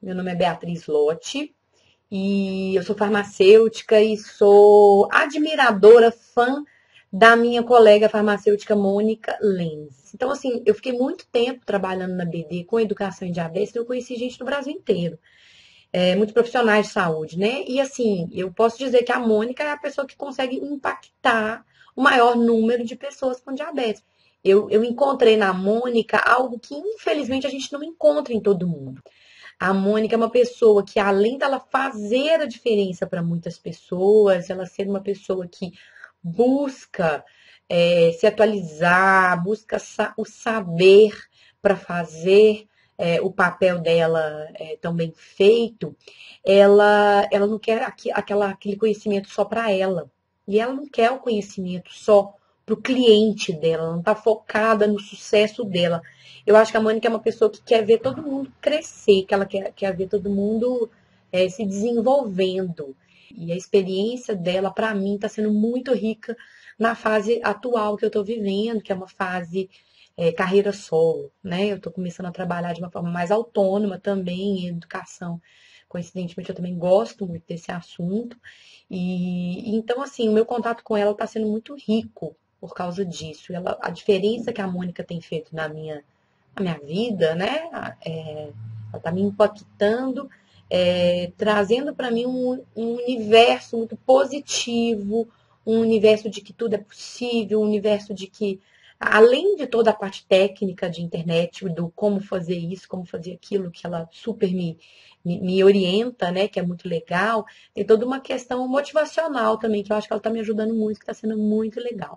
Meu nome é Beatriz Lotti e eu sou farmacêutica e sou admiradora, fã da minha colega farmacêutica Mônica Lenz. Então, assim, eu fiquei muito tempo trabalhando na BD com educação em diabetes, então eu conheci gente do Brasil inteiro. É, muitos profissionais de saúde, né? E assim, eu posso dizer que a Mônica é a pessoa que consegue impactar o maior número de pessoas com diabetes. Eu, eu encontrei na Mônica algo que, infelizmente, a gente não encontra em todo mundo. A Mônica é uma pessoa que, além dela fazer a diferença para muitas pessoas, ela ser uma pessoa que busca é, se atualizar, busca sa o saber para fazer é, o papel dela é, tão bem feito, ela, ela não quer aqu aquela, aquele conhecimento só para ela. E ela não quer o conhecimento só para o cliente dela, ela não está focada no sucesso dela. Eu acho que a Mônica é uma pessoa que quer ver todo mundo crescer, que ela quer, quer ver todo mundo é, se desenvolvendo. E a experiência dela, para mim, está sendo muito rica na fase atual que eu estou vivendo, que é uma fase é, carreira solo, né? Eu estou começando a trabalhar de uma forma mais autônoma também em educação. Coincidentemente, eu também gosto muito desse assunto. E então, assim, o meu contato com ela está sendo muito rico por causa disso. Ela, a diferença que a Mônica tem feito na minha, na minha vida, né? É, ela está me impactando, é, trazendo para mim um, um, universo muito positivo, um universo de que tudo é possível, um universo de que, além de toda a parte técnica de internet, do como fazer isso, como fazer aquilo, que ela super me, me, me orienta, né? Que é muito legal, tem toda uma questão motivacional também, que eu acho que ela está me ajudando muito, que está sendo muito legal.